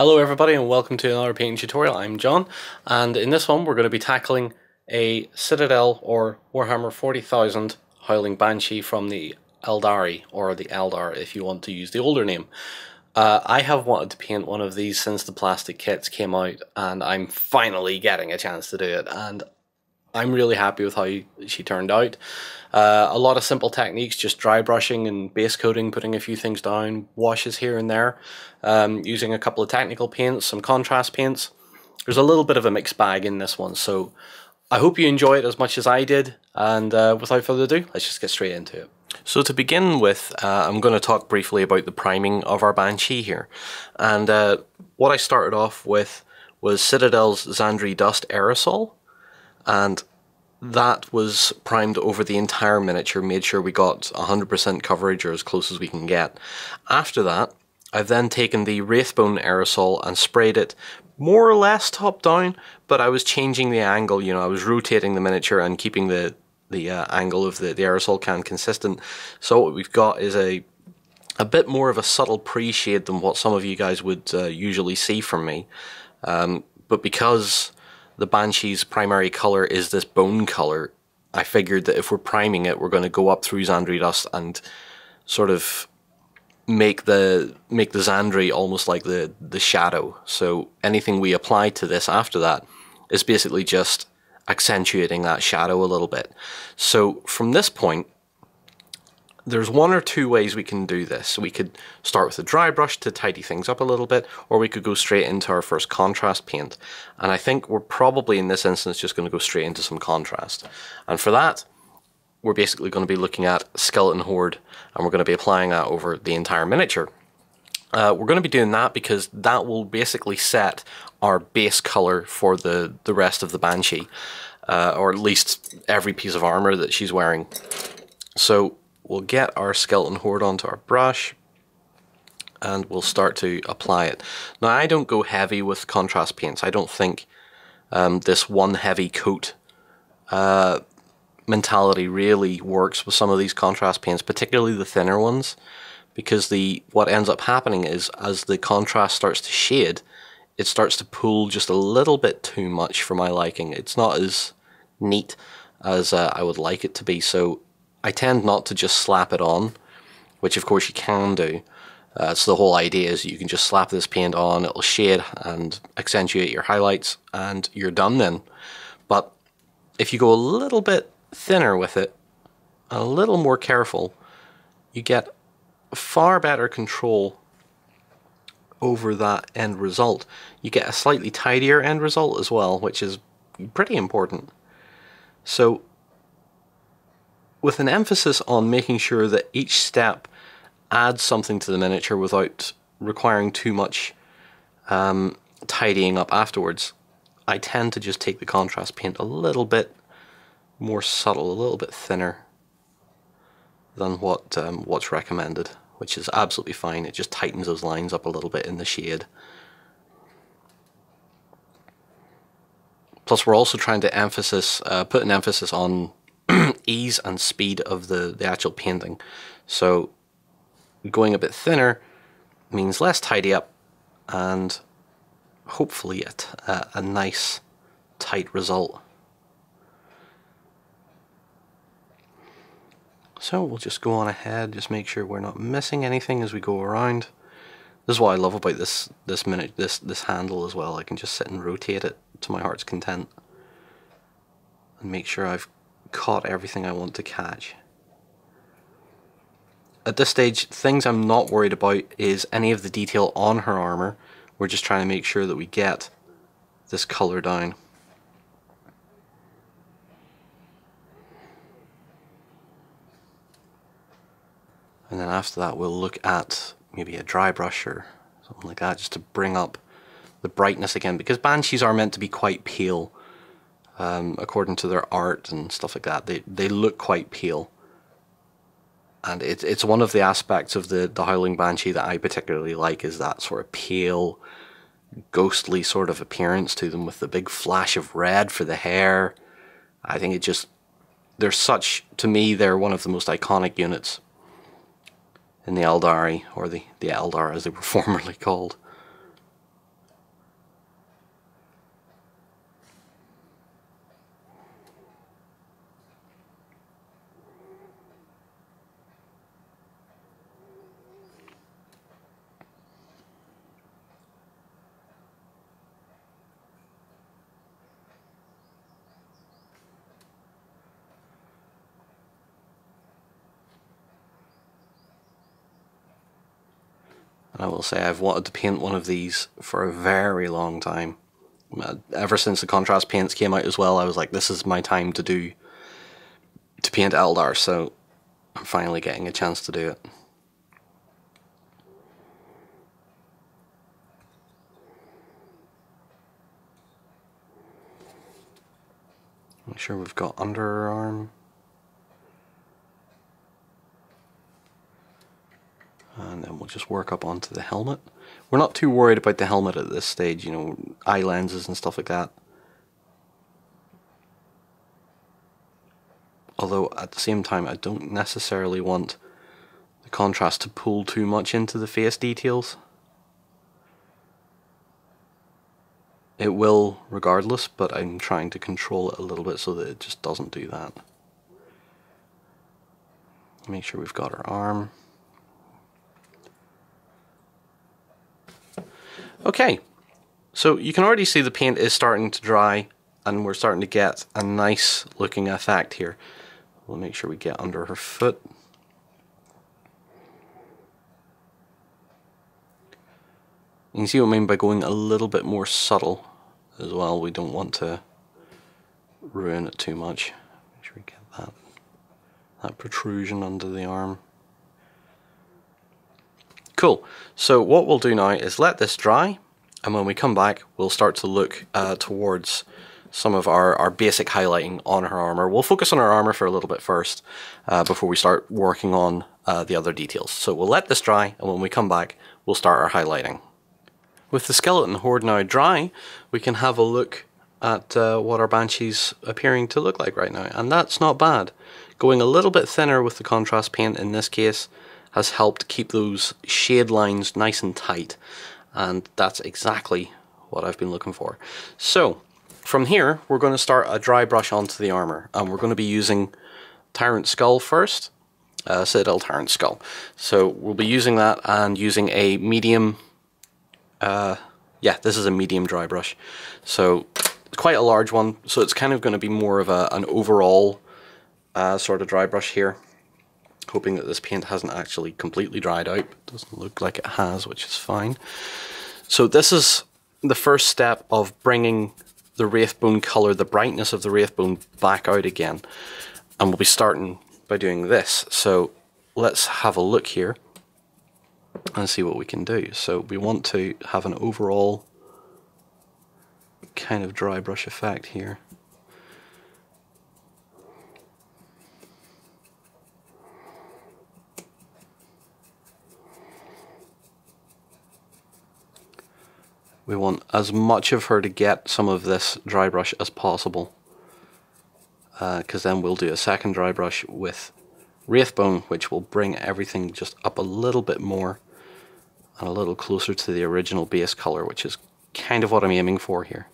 Hello everybody and welcome to another painting tutorial. I'm John and in this one we're going to be tackling a Citadel or Warhammer 40,000 Howling Banshee from the Aeldari or the Eldar if you want to use the older name. Uh, I have wanted to paint one of these since the plastic kits came out and I'm finally getting a chance to do it and I'm really happy with how she turned out. Uh, a lot of simple techniques, just dry brushing and base coating, putting a few things down, washes here and there, um, using a couple of technical paints, some contrast paints. There's a little bit of a mixed bag in this one, so I hope you enjoy it as much as I did, and uh, without further ado, let's just get straight into it. So to begin with, uh, I'm going to talk briefly about the priming of our Banshee here. And uh, what I started off with was Citadel's Zandri Dust Aerosol, and that was primed over the entire miniature, made sure we got 100% coverage or as close as we can get. After that, I've then taken the Wraithbone aerosol and sprayed it more or less top down, but I was changing the angle, you know, I was rotating the miniature and keeping the, the uh, angle of the, the aerosol can consistent. So what we've got is a a bit more of a subtle pre-shade than what some of you guys would uh, usually see from me. Um, but because the Banshee's primary color is this bone color, I figured that if we're priming it, we're going to go up through Zandri dust and sort of make the make the Zandri almost like the the shadow. So anything we apply to this after that is basically just accentuating that shadow a little bit. So from this point, there's one or two ways we can do this. We could start with a dry brush to tidy things up a little bit, or we could go straight into our first contrast paint. And I think we're probably in this instance just going to go straight into some contrast. And for that, we're basically going to be looking at Skeleton Horde, and we're going to be applying that over the entire miniature. Uh, we're going to be doing that because that will basically set our base color for the, the rest of the Banshee, uh, or at least every piece of armor that she's wearing. So we'll get our skeleton horde onto our brush and we'll start to apply it. Now I don't go heavy with contrast paints. I don't think um, this one heavy coat uh, mentality really works with some of these contrast paints, particularly the thinner ones, because the what ends up happening is as the contrast starts to shade, it starts to pull just a little bit too much for my liking. It's not as neat as uh, I would like it to be. So I tend not to just slap it on, which of course you can do. Uh, so the whole idea is you can just slap this paint on, it'll shade and accentuate your highlights, and you're done then. But if you go a little bit thinner with it, a little more careful, you get far better control over that end result. You get a slightly tidier end result as well, which is pretty important. So with an emphasis on making sure that each step adds something to the miniature without requiring too much um, tidying up afterwards, I tend to just take the contrast paint a little bit more subtle, a little bit thinner than what um, what's recommended, which is absolutely fine. It just tightens those lines up a little bit in the shade. Plus, we're also trying to emphasis, uh, put an emphasis on ease and speed of the, the actual painting. So going a bit thinner means less tidy up and hopefully a, a, a nice tight result. So we'll just go on ahead, just make sure we're not missing anything as we go around. This is what I love about this this minute this this handle as well. I can just sit and rotate it to my heart's content and make sure I've caught everything I want to catch. At this stage, things I'm not worried about is any of the detail on her armor. We're just trying to make sure that we get this color down. And then after that we'll look at maybe a dry brush or something like that just to bring up the brightness again because banshees are meant to be quite pale um, according to their art and stuff like that. They they look quite pale, and it's it's one of the aspects of the the Howling Banshee that I particularly like is that sort of pale, ghostly sort of appearance to them with the big flash of red for the hair. I think it just they're such to me they're one of the most iconic units in the Aeldari or the the Eldar as they were formerly called. I will say I've wanted to paint one of these for a very long time. Uh, ever since the contrast paints came out as well, I was like, this is my time to do to paint Eldar, so I'm finally getting a chance to do it. Make sure we've got underarm. And then we'll just work up onto the helmet. We're not too worried about the helmet at this stage, you know, eye lenses and stuff like that. Although at the same time I don't necessarily want the contrast to pull too much into the face details. It will regardless, but I'm trying to control it a little bit so that it just doesn't do that. Make sure we've got our arm. Okay, so you can already see the paint is starting to dry and we're starting to get a nice looking effect here. We'll make sure we get under her foot. You can see what I mean by going a little bit more subtle as well. We don't want to ruin it too much. Make sure we get that, that protrusion under the arm. Cool. So what we'll do now is let this dry and when we come back we'll start to look uh, towards some of our, our basic highlighting on her armor. We'll focus on her armor for a little bit first uh, before we start working on uh, the other details. So we'll let this dry and when we come back we'll start our highlighting. With the skeleton horde now dry, we can have a look at uh, what our Banshee's appearing to look like right now, and that's not bad. Going a little bit thinner with the contrast paint in this case has helped keep those shade lines nice and tight, and that's exactly what I've been looking for. So, from here, we're going to start a dry brush onto the armor, and we're going to be using Tyrant Skull first, uh, Citadel Tyrant Skull. So we'll be using that and using a medium uh, yeah, this is a medium dry brush. So it's quite a large one, so it's kind of going to be more of a, an overall uh, sort of dry brush here. Hoping that this paint hasn't actually completely dried out. It doesn't look like it has, which is fine. So this is the first step of bringing the Wraithbone colour, the brightness of the Wraithbone back out again. And we'll be starting by doing this. So let's have a look here and see what we can do. So we want to have an overall kind of dry brush effect here. We want as much of her to get some of this dry brush as possible because uh, then we'll do a second dry brush with Wraithbone which will bring everything just up a little bit more and a little closer to the original base color, which is kind of what I'm aiming for here.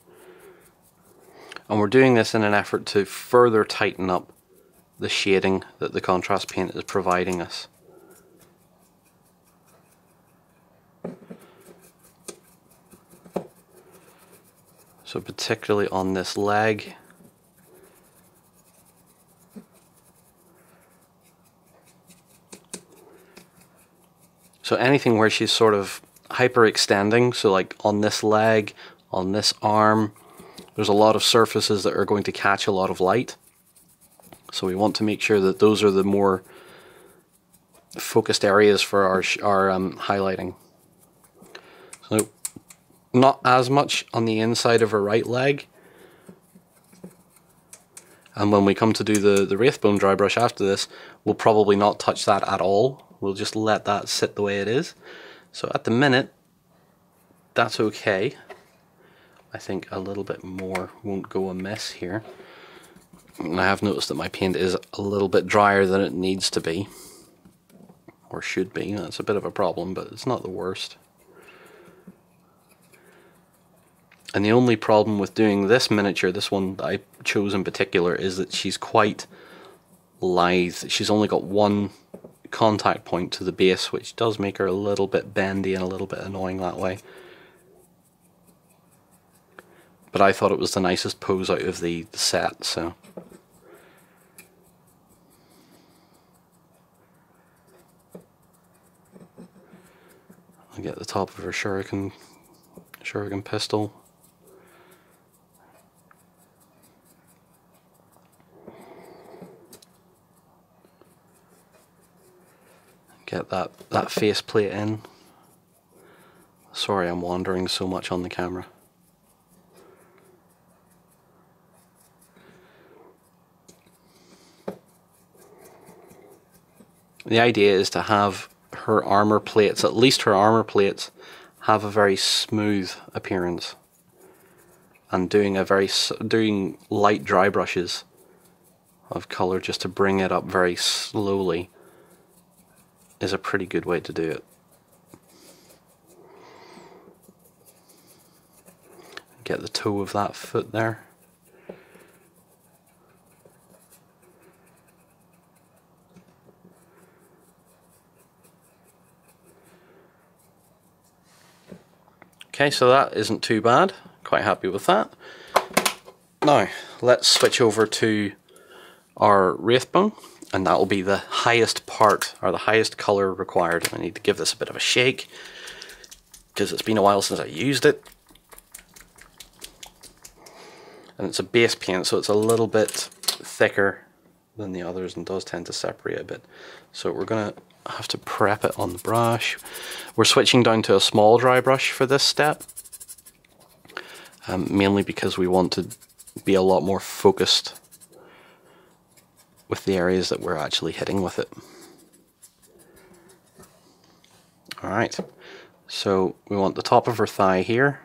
And we're doing this in an effort to further tighten up the shading that the contrast paint is providing us. So particularly on this leg, So anything where she's sort of hyperextending, so like on this leg, on this arm, there's a lot of surfaces that are going to catch a lot of light. So we want to make sure that those are the more focused areas for our, our um, highlighting. Not as much on the inside of her right leg. And when we come to do the, the Wraithbone dry brush after this, we'll probably not touch that at all. We'll just let that sit the way it is. So at the minute, that's okay. I think a little bit more won't go amiss here. And I have noticed that my paint is a little bit drier than it needs to be. Or should be. That's a bit of a problem, but it's not the worst. And the only problem with doing this miniature, this one that I chose in particular, is that she's quite lithe. She's only got one contact point to the base, which does make her a little bit bendy and a little bit annoying that way. But I thought it was the nicest pose out of the, the set, so... I'll get the top of her shuriken, shuriken pistol. Get that, that face plate in. Sorry I'm wandering so much on the camera. The idea is to have her armor plates, at least her armor plates, have a very smooth appearance. And doing a very doing light dry brushes of color just to bring it up very slowly is a pretty good way to do it. Get the toe of that foot there. Okay, so that isn't too bad. Quite happy with that. Now, let's switch over to our Wraithbone, and that will be the highest part, or the highest color required. I need to give this a bit of a shake, because it's been a while since I used it. And it's a base paint, so it's a little bit thicker than the others and does tend to separate a bit. So we're going to have to prep it on the brush. We're switching down to a small dry brush for this step, um, mainly because we want to be a lot more focused with the areas that we're actually hitting with it. Alright, so we want the top of her thigh here,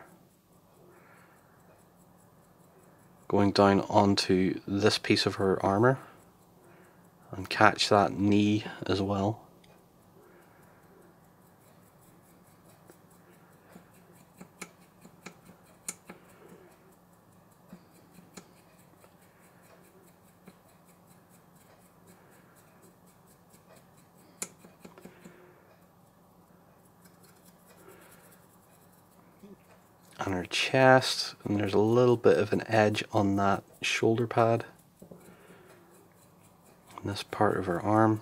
going down onto this piece of her armor and catch that knee as well. On her chest and there's a little bit of an edge on that shoulder pad. On this part of her arm.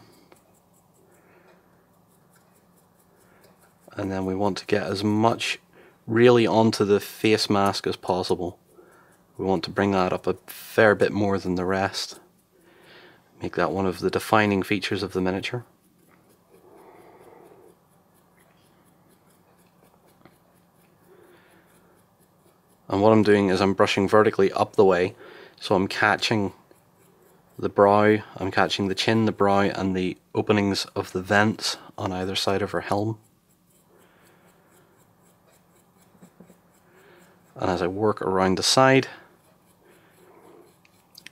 And then we want to get as much really onto the face mask as possible. We want to bring that up a fair bit more than the rest. Make that one of the defining features of the miniature And what I'm doing is I'm brushing vertically up the way. So I'm catching the brow, I'm catching the chin, the brow, and the openings of the vents on either side of her helm. And as I work around the side,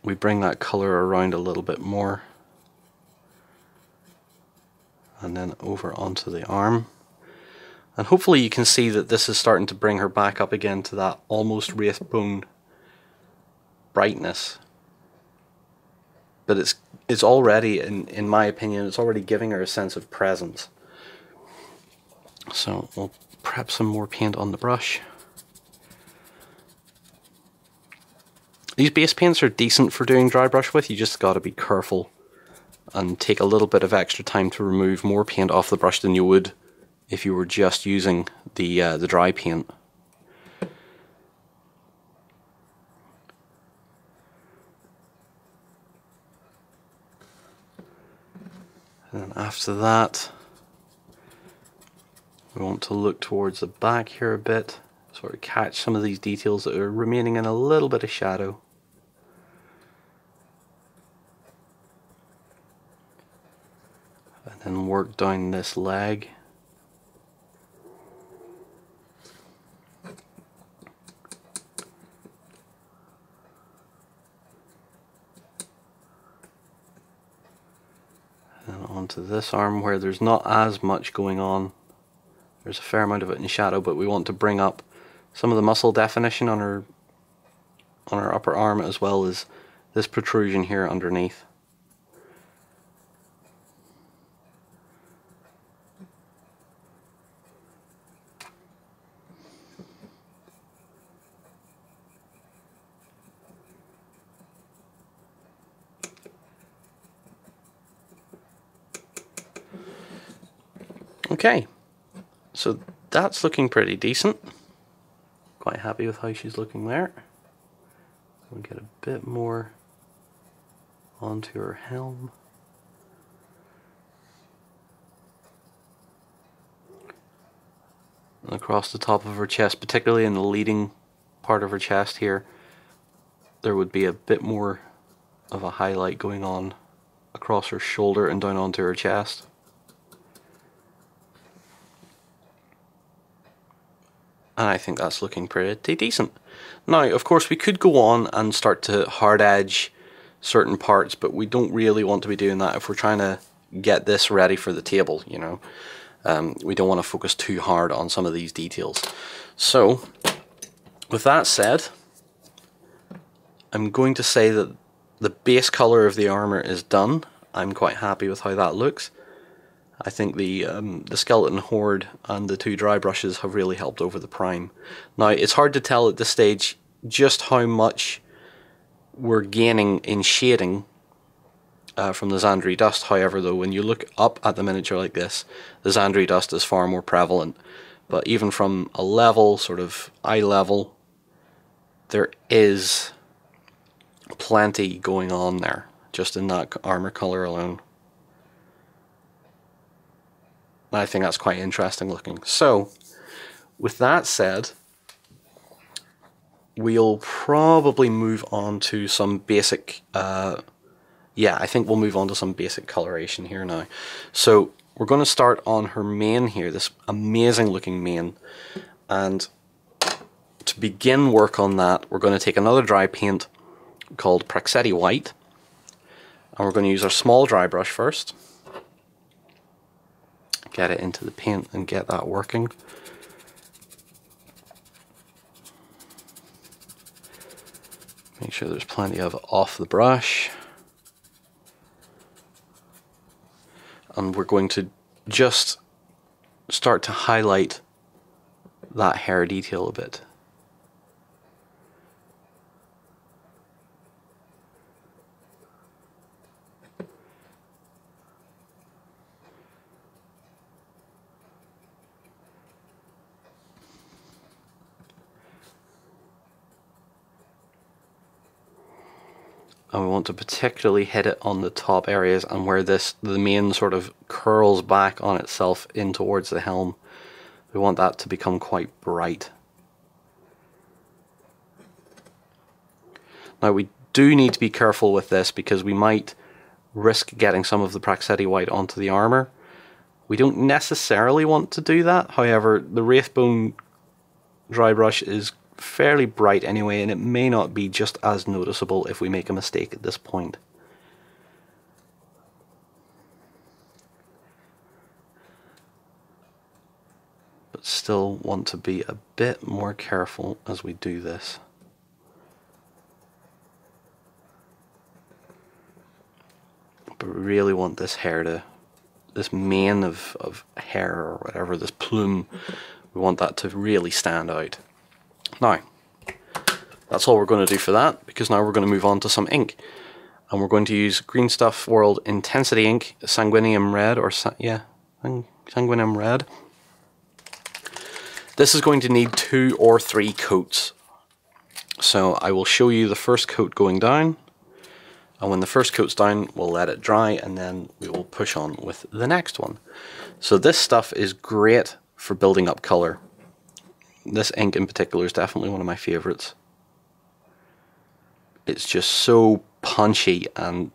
we bring that color around a little bit more. And then over onto the arm. And hopefully you can see that this is starting to bring her back up again to that almost Wraithbone brightness. But it's it's already, in, in my opinion, it's already giving her a sense of presence. So we'll prep some more paint on the brush. These base paints are decent for doing dry brush with, you just gotta be careful and take a little bit of extra time to remove more paint off the brush than you would if you were just using the uh, the dry paint. And after that, we want to look towards the back here a bit, sort of catch some of these details that are remaining in a little bit of shadow. And then work down this leg. Onto this arm where there's not as much going on. There's a fair amount of it in shadow, but we want to bring up some of the muscle definition on her on her upper arm as well as this protrusion here underneath. Okay, so that's looking pretty decent. Quite happy with how she's looking there. We'll get a bit more onto her helm. And across the top of her chest, particularly in the leading part of her chest here, there would be a bit more of a highlight going on across her shoulder and down onto her chest. And I think that's looking pretty decent. Now, of course, we could go on and start to hard edge certain parts, but we don't really want to be doing that if we're trying to get this ready for the table, you know. Um, we don't want to focus too hard on some of these details. So, with that said, I'm going to say that the base color of the armor is done. I'm quite happy with how that looks. I think the um, the skeleton horde and the two dry brushes have really helped over the prime. Now it's hard to tell at this stage just how much we're gaining in shading uh, from the Zandri dust. However, though, when you look up at the miniature like this, the Zandri dust is far more prevalent. But even from a level, sort of eye level, there is plenty going on there, just in that armor color alone. I think that's quite interesting looking. So, with that said, we'll probably move on to some basic, uh, yeah, I think we'll move on to some basic coloration here now. So, we're going to start on her mane here, this amazing looking mane. And to begin work on that, we're going to take another dry paint called Praxeti White. And we're going to use our small dry brush first get it into the paint and get that working. Make sure there's plenty of off the brush. And we're going to just start to highlight that hair detail a bit. And we want to particularly hit it on the top areas and where this the mane sort of curls back on itself in towards the helm. We want that to become quite bright. Now we do need to be careful with this because we might risk getting some of the Praxeti white onto the armor. We don't necessarily want to do that. However the Wraithbone dry brush is fairly bright anyway, and it may not be just as noticeable if we make a mistake at this point. But still want to be a bit more careful as we do this. But we really want this hair to, this mane of, of hair or whatever, this plume, we want that to really stand out. Now, that's all we're going to do for that, because now we're going to move on to some ink. And we're going to use Green Stuff World Intensity Ink, Sanguinium Red, or sa yeah, Sanguinium Red. This is going to need two or three coats. So I will show you the first coat going down. And when the first coat's down, we'll let it dry and then we will push on with the next one. So this stuff is great for building up color. This ink in particular is definitely one of my favorites. It's just so punchy and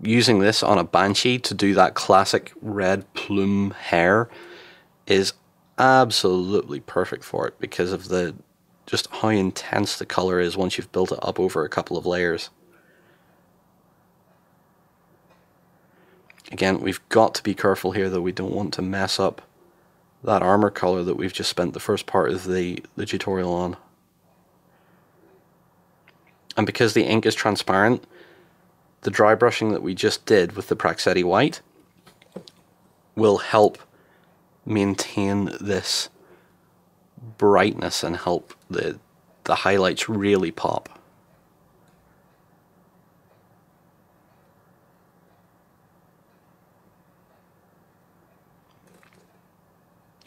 using this on a Banshee to do that classic red plume hair is absolutely perfect for it because of the just how intense the color is once you've built it up over a couple of layers. Again, we've got to be careful here though, we don't want to mess up that armor color that we've just spent the first part of the, the tutorial on. And because the ink is transparent, the dry brushing that we just did with the Praxeti White will help maintain this brightness and help the, the highlights really pop.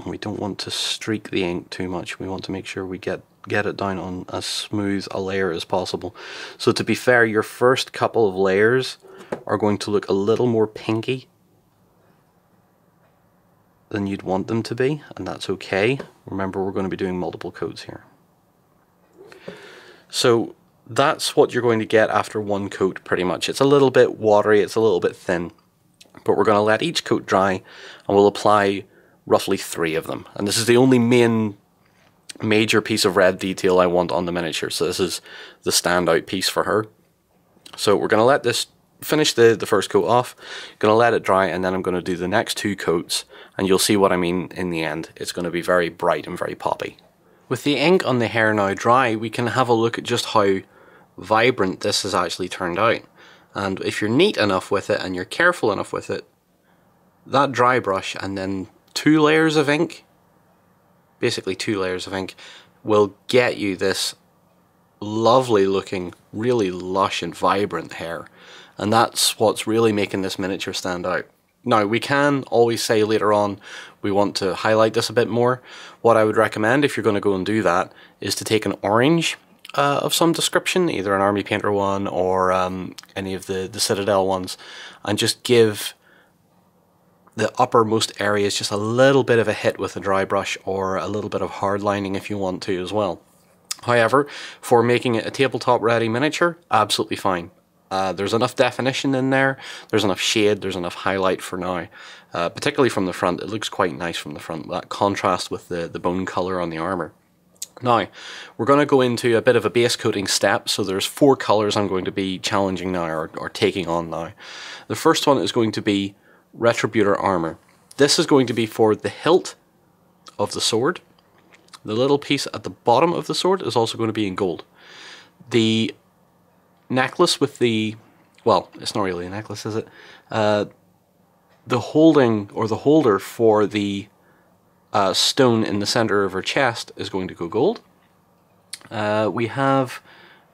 We don't want to streak the ink too much. We want to make sure we get get it down on as smooth a layer as possible. So to be fair, your first couple of layers are going to look a little more pinky than you'd want them to be, and that's okay. Remember, we're going to be doing multiple coats here. So that's what you're going to get after one coat pretty much. It's a little bit watery, it's a little bit thin, but we're going to let each coat dry and we'll apply roughly three of them. And this is the only main major piece of red detail I want on the miniature. So this is the standout piece for her. So we're going to let this finish the, the first coat off, going to let it dry, and then I'm going to do the next two coats, and you'll see what I mean in the end. It's going to be very bright and very poppy. With the ink on the hair now dry, we can have a look at just how vibrant this has actually turned out. And if you're neat enough with it and you're careful enough with it, that dry brush and then two layers of ink, basically two layers of ink, will get you this lovely looking, really lush and vibrant hair. And that's what's really making this miniature stand out. Now, we can always say later on we want to highlight this a bit more. What I would recommend if you're going to go and do that is to take an orange uh, of some description, either an Army Painter one or um, any of the, the Citadel ones, and just give the uppermost areas just a little bit of a hit with a dry brush or a little bit of hard lining if you want to as well. However, for making it a tabletop ready miniature, absolutely fine. Uh, there's enough definition in there, there's enough shade, there's enough highlight for now. Uh, particularly from the front, it looks quite nice from the front, that contrast with the, the bone colour on the armour. Now, we're going to go into a bit of a base coating step, so there's four colours I'm going to be challenging now, or, or taking on now. The first one is going to be Retributor Armour. This is going to be for the hilt of the sword. The little piece at the bottom of the sword is also going to be in gold. The necklace with the, well, it's not really a necklace, is it? Uh, the holding or the holder for the uh, stone in the center of her chest is going to go gold. Uh, we have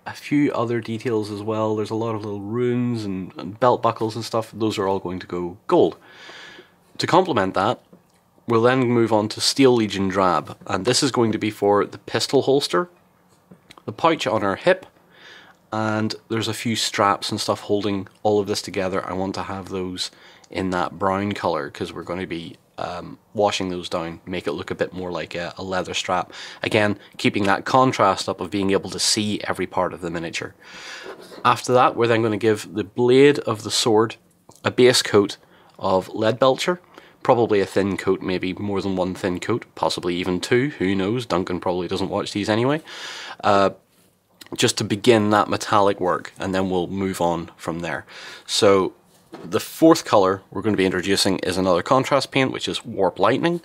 a few other details as well. There's a lot of little runes and, and belt buckles and stuff. Those are all going to go gold. To complement that, we'll then move on to Steel Legion Drab, and this is going to be for the pistol holster, the pouch on her hip, and there's a few straps and stuff holding all of this together. I want to have those in that brown color because we're going to be um, washing those down, make it look a bit more like a, a, leather strap. Again, keeping that contrast up of being able to see every part of the miniature. After that, we're then going to give the blade of the sword a base coat of lead belcher, probably a thin coat, maybe more than one thin coat, possibly even two, who knows, Duncan probably doesn't watch these anyway. Uh, just to begin that metallic work and then we'll move on from there. So the fourth color we're going to be introducing is another contrast paint which is Warp Lightning.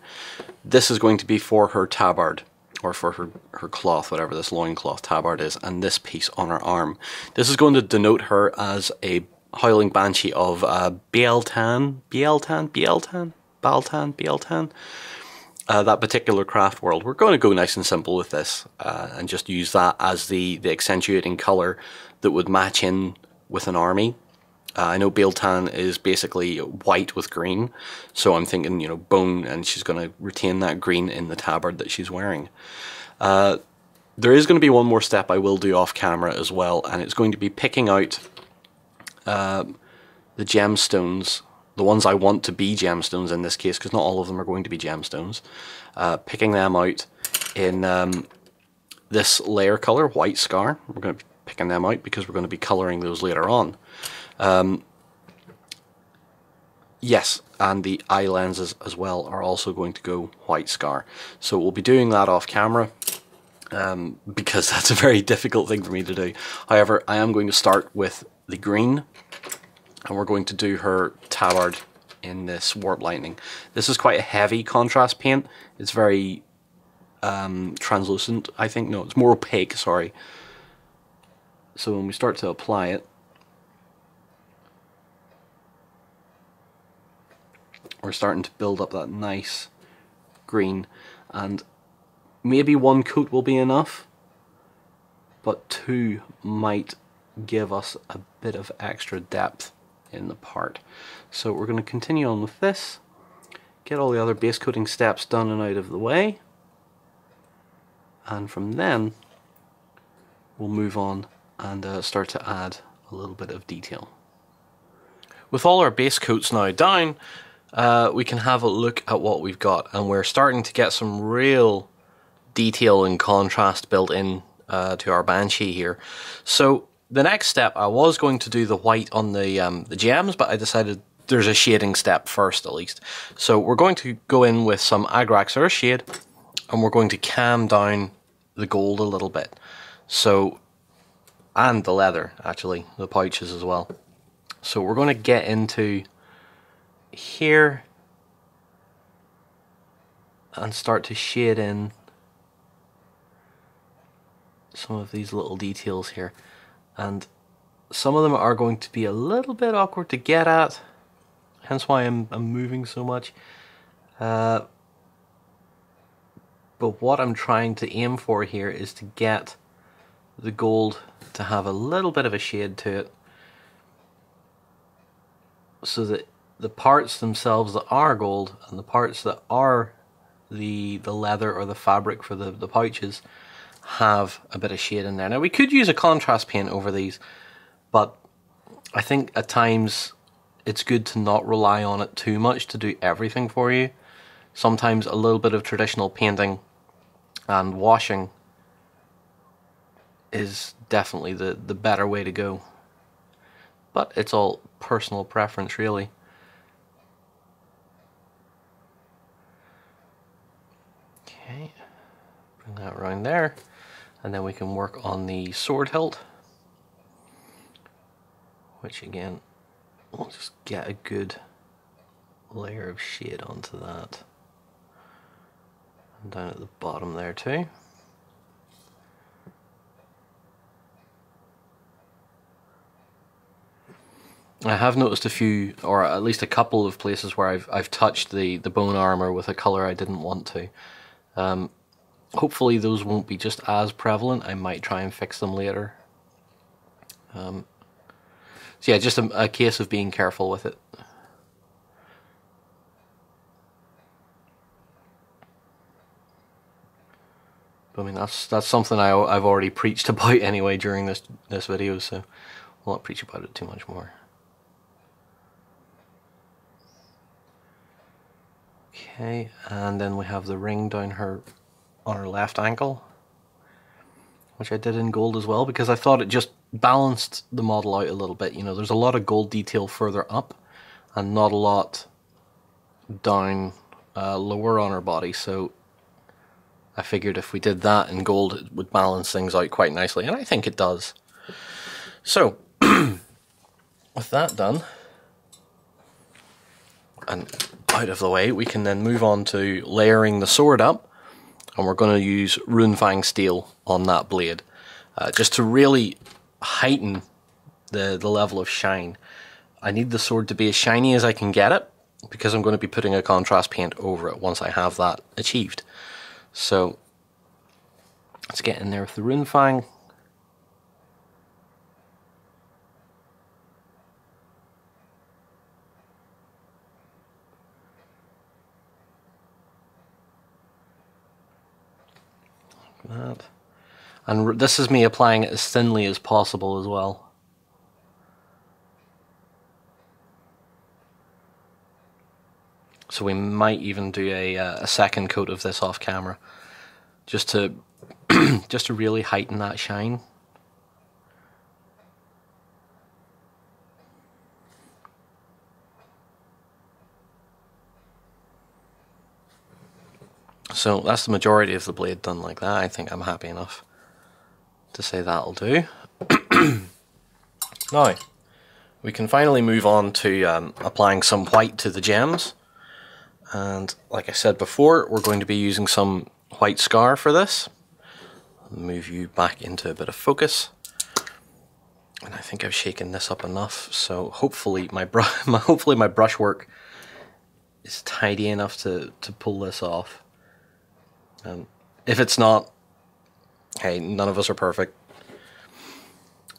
This is going to be for her tabard or for her, her cloth, whatever this loincloth tabard is, and this piece on her arm. This is going to denote her as a Howling Banshee of uh, Bieltan, Bieltan, Bieltan, Baltan, Bieltan uh, that particular craft world. We're going to go nice and simple with this uh, and just use that as the, the accentuating colour that would match in with an army. Uh, I know Bieltan is basically white with green, so I'm thinking, you know, bone, and she's going to retain that green in the tabard that she's wearing. Uh, there is going to be one more step I will do off camera as well, and it's going to be picking out uh, the gemstones the ones I want to be gemstones in this case, because not all of them are going to be gemstones, uh, picking them out in um, this layer color, white scar. We're going to be picking them out because we're going to be coloring those later on. Um, yes, and the eye lenses as well are also going to go white scar. So we'll be doing that off camera. Um, because that's a very difficult thing for me to do. However, I am going to start with the green and we're going to do her tabard in this Warp Lightning. This is quite a heavy contrast paint. It's very um, translucent, I think. No, it's more opaque, sorry. So when we start to apply it, we're starting to build up that nice green and maybe one coat will be enough but two might give us a bit of extra depth in the part. So we're going to continue on with this, get all the other base coating steps done and out of the way. And from then, we'll move on and uh, start to add a little bit of detail. With all our base coats now down, uh, we can have a look at what we've got. And we're starting to get some real detail and contrast built in uh, to our Banshee here. So the next step, I was going to do the white on the, um, the gems, but I decided there's a shading step first at least. So we're going to go in with some Agrax Earth Shade, and we're going to cam down the gold a little bit. So, and the leather actually, the pouches as well. So we're going to get into here and start to shade in some of these little details here. And some of them are going to be a little bit awkward to get at hence why I'm, I'm moving so much. Uh, but what I'm trying to aim for here is to get the gold to have a little bit of a shade to it so that the parts themselves that are gold and the parts that are the the leather or the fabric for the, the pouches have a bit of shade in there. Now we could use a contrast paint over these, but I think at times it's good to not rely on it too much to do everything for you. Sometimes a little bit of traditional painting and washing is definitely the, the better way to go. But it's all personal preference really. Okay, bring that around there. And then we can work on the sword hilt. Which again, we'll just get a good layer of shade onto that. And down at the bottom there too. I have noticed a few, or at least a couple of places where I've I've touched the the bone armor with a color I didn't want to. Um, hopefully those won't be just as prevalent. I might try and fix them later. Um, so yeah, just a, a case of being careful with it. I mean that's that's something I I've already preached about anyway during this this video, so I won't preach about it too much more. Okay, and then we have the ring down her on her left ankle, which I did in gold as well because I thought it just balanced the model out a little bit. You know, there's a lot of gold detail further up and not a lot down uh, lower on her body, so I figured if we did that in gold, it would balance things out quite nicely, and I think it does. So, with that done, and out of the way, we can then move on to layering the sword up. And we're going to use Runefang steel on that blade. Uh, just to really heighten the, the level of shine. I need the sword to be as shiny as I can get it. Because I'm going to be putting a contrast paint over it once I have that achieved. So, let's get in there with the Runefang. That. And this is me applying it as thinly as possible as well. So we might even do a, uh, a second coat of this off camera, just to just to really heighten that shine. So that's the majority of the blade done like that. I think I'm happy enough to say that'll do. now, we can finally move on to um, applying some white to the gems. And like I said before, we're going to be using some white scar for this. I'll move you back into a bit of focus. And I think I've shaken this up enough, so hopefully my, br my hopefully my brushwork is tidy enough to, to pull this off. And if it's not, hey, none of us are perfect.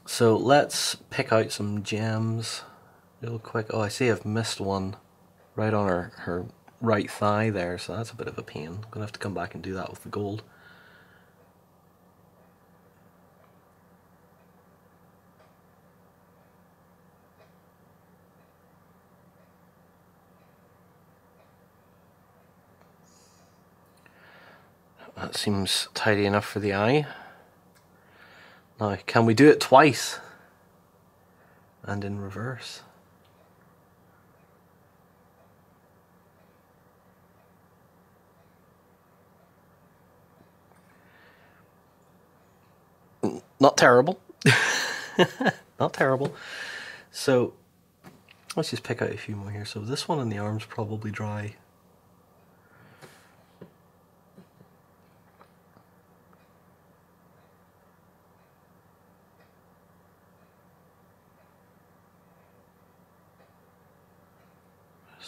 So let's pick out some gems real quick. Oh, I see I've missed one right on her, her right thigh there, so that's a bit of a pain. I'm going to have to come back and do that with the gold. That seems tidy enough for the eye. Now, can we do it twice? And in reverse. Not terrible. Not terrible. So, let's just pick out a few more here. So this one on the arm's probably dry.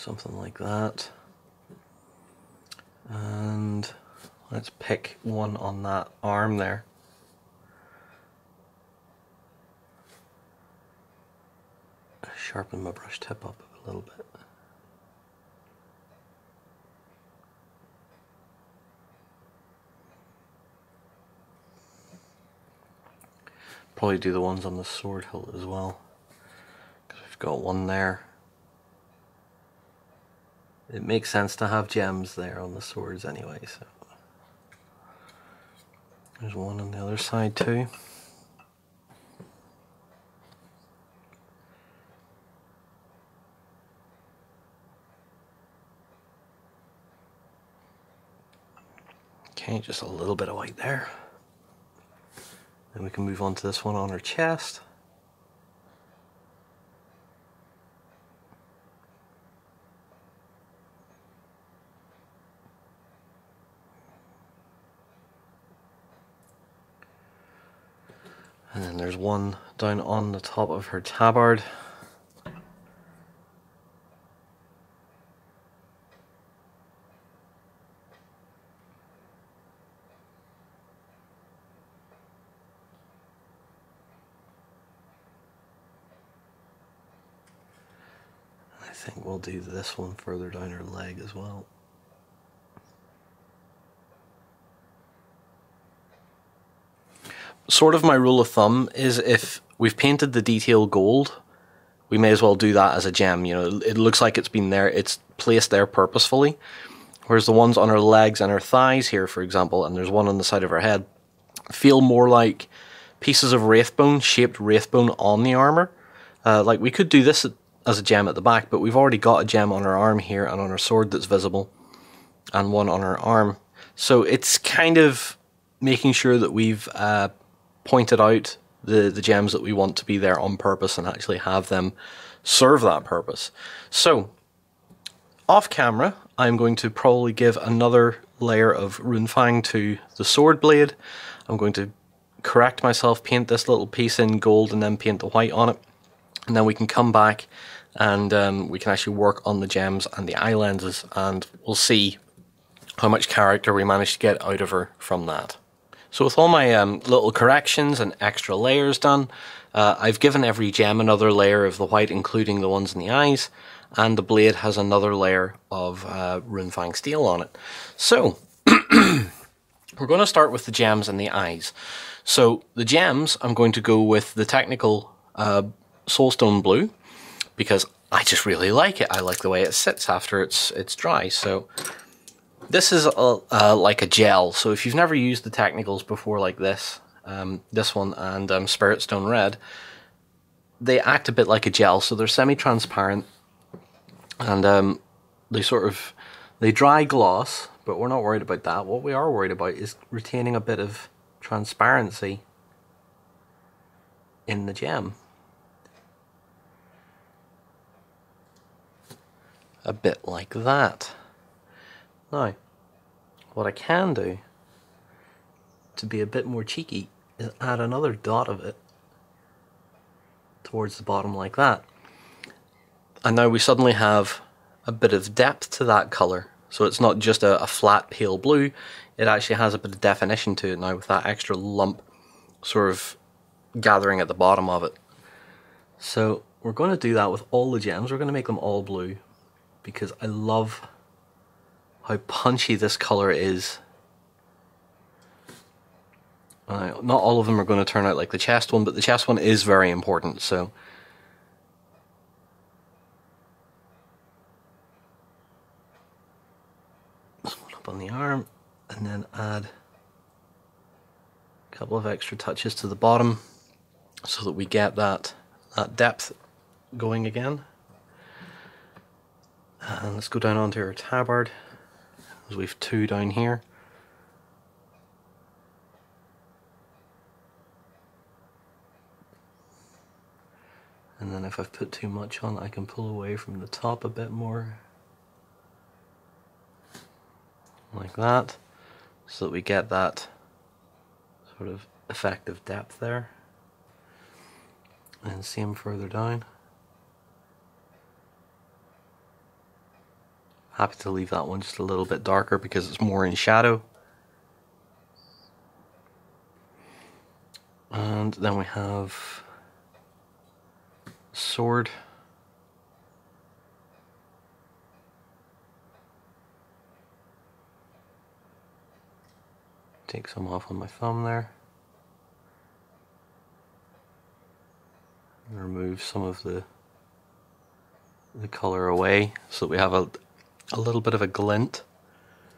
Something like that. And let's pick one on that arm there. Sharpen my brush tip up a little bit. Probably do the ones on the sword hilt as well. Because we've got one there it makes sense to have gems there on the swords anyway. So there's one on the other side too. Okay, just a little bit of white there. Then we can move on to this one on her chest. One down on the top of her tabard. I think we'll do this one further down her leg as well. Sort of my rule of thumb is if we've painted the detail gold, we may as well do that as a gem. You know, it looks like it's been there, it's placed there purposefully. Whereas the ones on her legs and her thighs here, for example, and there's one on the side of her head, feel more like pieces of wraithbone, shaped wraithbone on the armor. Uh, like we could do this as a gem at the back, but we've already got a gem on her arm here and on her sword that's visible, and one on her arm. So it's kind of making sure that we've uh, pointed out the, the gems that we want to be there on purpose and actually have them serve that purpose. So, off camera, I'm going to probably give another layer of Runefang to the sword blade. I'm going to correct myself, paint this little piece in gold and then paint the white on it. And then we can come back and um, we can actually work on the gems and the eye lenses and we'll see how much character we manage to get out of her from that. So with all my um, little corrections and extra layers done, uh, I've given every gem another layer of the white, including the ones in the eyes, and the blade has another layer of uh, Runefang steel on it. So, we're going to start with the gems and the eyes. So, the gems, I'm going to go with the technical uh, Soulstone Blue, because I just really like it. I like the way it sits after it's, it's dry. So, this is a, uh, like a gel, so if you've never used the technicals before like this, um, this one and um, Spirit Stone Red, they act a bit like a gel, so they're semi-transparent and um, they sort of they dry gloss, but we're not worried about that. What we are worried about is retaining a bit of transparency in the gem. A bit like that. Now, what I can do to be a bit more cheeky is add another dot of it towards the bottom like that. And now we suddenly have a bit of depth to that colour. So it's not just a, a, flat pale blue, it actually has a bit of definition to it now with that extra lump sort of gathering at the bottom of it. So we're going to do that with all the gems. We're going to make them all blue because I love how punchy this color is. Uh, not all of them are going to turn out like the chest one, but the chest one is very important, so... One up on the arm, and then add a couple of extra touches to the bottom so that we get that, that depth going again. And let's go down onto our tabard, as we've two down here. And then if I've put too much on, I can pull away from the top a bit more. Like that, so that we get that sort of effective depth there. And same further down. Happy to leave that one just a little bit darker because it's more in shadow. And then we have sword. Take some off on my thumb there. remove some of the the color away so that we have a, a little bit of a glint.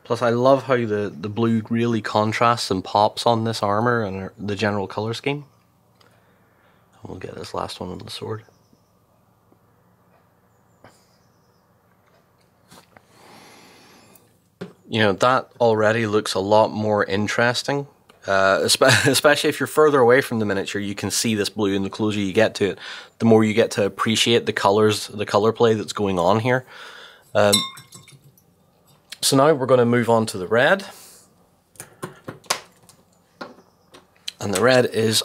Plus I love how the, the blue really contrasts and pops on this armor and the general color scheme. And we'll get this last one on the sword. You know, that already looks a lot more interesting uh, especially if you're further away from the miniature, you can see this blue, and the closer you get to it, the more you get to appreciate the colors, the color play that's going on here. Um, so now we're going to move on to the red. And the red is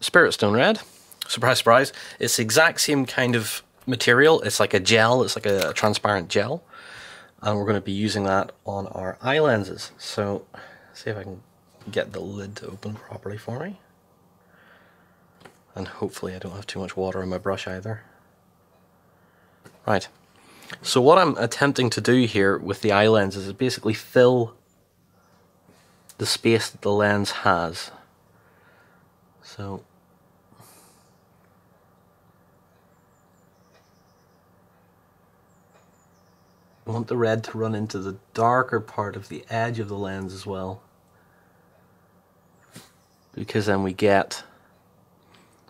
Spirit Stone Red. Surprise, surprise. It's the exact same kind of material. It's like a gel, it's like a transparent gel. And we're going to be using that on our eye lenses. So, see if I can get the lid to open properly for me. And hopefully I don't have too much water in my brush either. Right. So what I'm attempting to do here with the eye lens is basically fill the space that the lens has. So I want the red to run into the darker part of the edge of the lens as well because then we get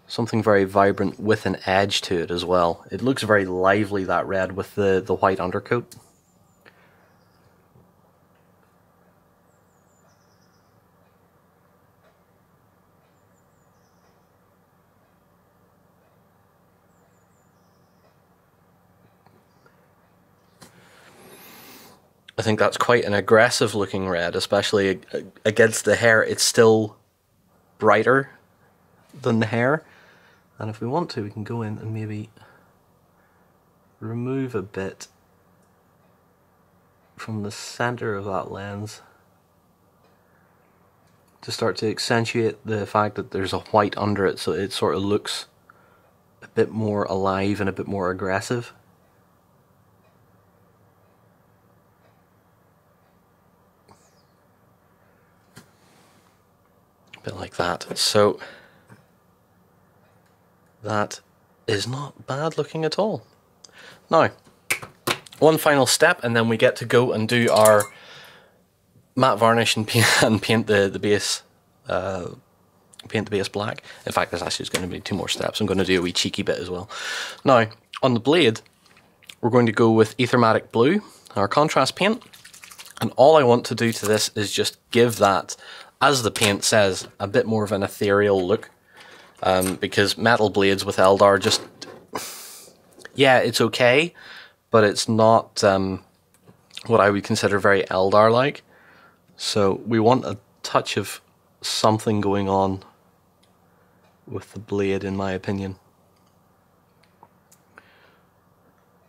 something very vibrant with an edge to it as well. It looks very lively, that red, with the, the white undercoat. I think that's quite an aggressive looking red, especially against the hair. It's still brighter than the hair. And if we want to, we can go in and maybe remove a bit from the center of that lens to start to accentuate the fact that there's a white under it so it sort of looks a bit more alive and a bit more aggressive. A bit like that. So that is not bad looking at all. Now, one final step and then we get to go and do our matte varnish and paint, and paint the, the base uh, paint the base black. In fact, there's actually going to be two more steps. I'm going to do a wee cheeky bit as well. Now, on the blade, we're going to go with Aethermatic Blue, our contrast paint. And all I want to do to this is just give that as the paint says, a bit more of an ethereal look. Um, because metal blades with Eldar just, yeah, it's okay, but it's not um, what I would consider very Eldar-like. So we want a touch of something going on with the blade, in my opinion.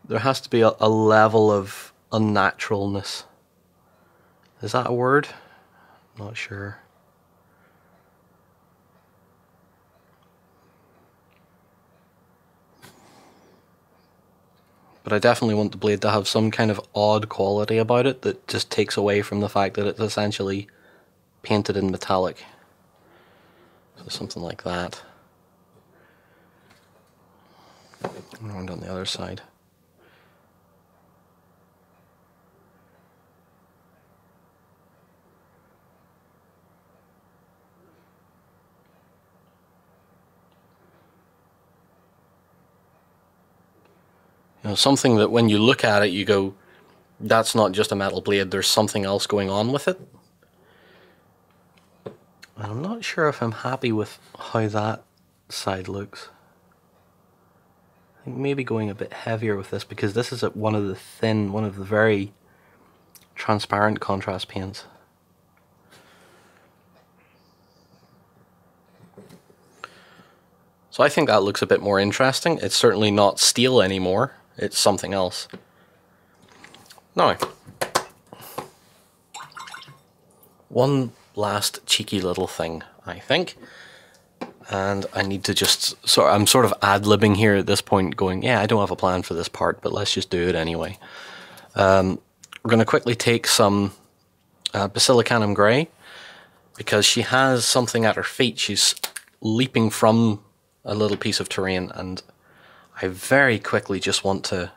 There has to be a, a level of unnaturalness. Is that a word? Not sure. But I definitely want the blade to have some kind of odd quality about it that just takes away from the fact that it's essentially painted in metallic. So something like that. Around on the other side. You know, something that when you look at it, you go, that's not just a metal blade, there's something else going on with it. And I'm not sure if I'm happy with how that side looks. I think maybe going a bit heavier with this because this is one of the thin, one of the very transparent contrast paints. So I think that looks a bit more interesting. It's certainly not steel anymore. It's something else. Now, one last cheeky little thing, I think. And I need to just sort I'm sort of ad-libbing here at this point going, yeah, I don't have a plan for this part, but let's just do it anyway. Um, we're going to quickly take some uh, Basilicanum Grey because she has something at her feet. She's leaping from a little piece of terrain and I very quickly just want to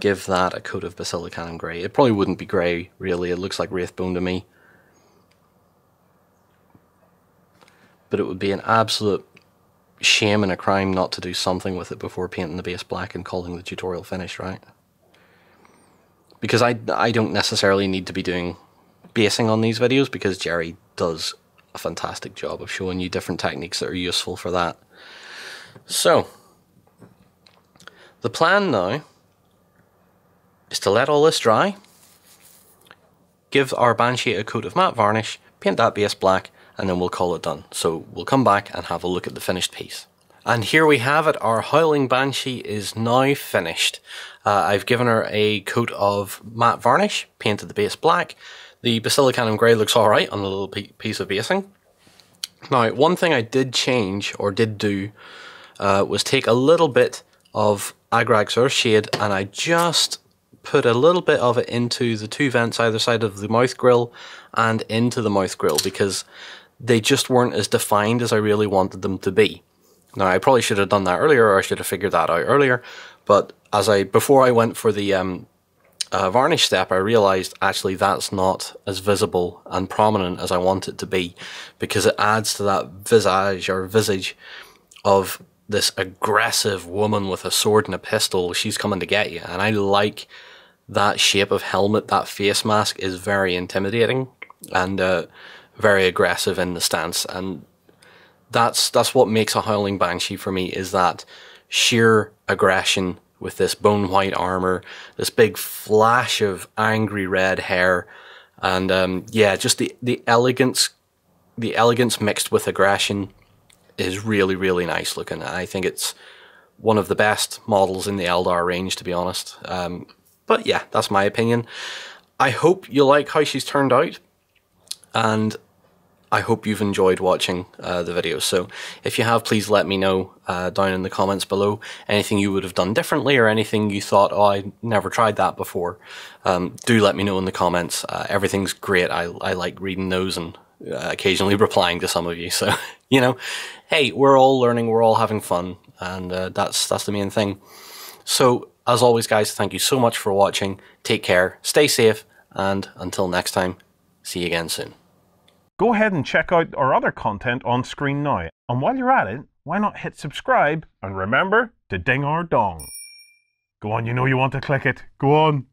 give that a coat of Basilicanum Grey. It probably wouldn't be grey, really. It looks like Wraithbone to me. But it would be an absolute shame and a crime not to do something with it before painting the base black and calling the tutorial finished, right? Because I, I don't necessarily need to be doing basing on these videos because Jerry does a fantastic job of showing you different techniques that are useful for that. So, the plan now is to let all this dry, give our Banshee a coat of matte varnish, paint that base black, and then we'll call it done. So we'll come back and have a look at the finished piece. And here we have it, our Howling Banshee is now finished. Uh, I've given her a coat of matte varnish, painted the base black. The Basilicanum Grey looks alright on the little piece of basing. Now, one thing I did change, or did do, uh, was take a little bit of Agrax Earthshade and I just put a little bit of it into the two vents either side of the mouth grill and into the mouth grill because they just weren't as defined as I really wanted them to be. Now I probably should have done that earlier or I should have figured that out earlier, but as I before I went for the um, uh, varnish step, I realized actually that's not as visible and prominent as I want it to be because it adds to that visage or visage of this aggressive woman with a sword and a pistol. She's coming to get you. And I like that shape of helmet, that face mask is very intimidating and uh, very aggressive in the stance. And that's that's what makes a Howling Banshee for me is that sheer aggression with this bone white armor, this big flash of angry red hair, and um, yeah, just the the elegance, the elegance mixed with aggression is really, really nice looking. I think it's one of the best models in the Eldar range, to be honest. Um, but yeah, that's my opinion. I hope you like how she's turned out, and I hope you've enjoyed watching uh, the video. So if you have, please let me know uh, down in the comments below anything you would have done differently or anything you thought, oh, I never tried that before. Um, do let me know in the comments. Uh, everything's great. I, I like reading those and uh, occasionally replying to some of you. So, you know, hey, we're all learning, we're all having fun, and uh, that's that's the main thing. So, as always, guys, thank you so much for watching. Take care, stay safe, and until next time, see you again soon. Go ahead and check out our other content on screen now. And while you're at it, why not hit subscribe and remember to ding our dong. Go on, you know you want to click it. Go on.